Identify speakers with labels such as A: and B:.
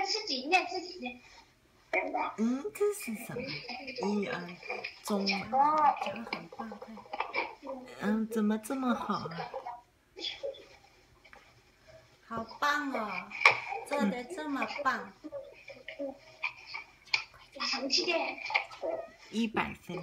A: 念自己，念自己。
B: 嗯，这是什么？一二，中文，很棒，嗯，怎么这么好啊？
C: 好棒哦，做的这么棒。
A: 点。
B: 一百分。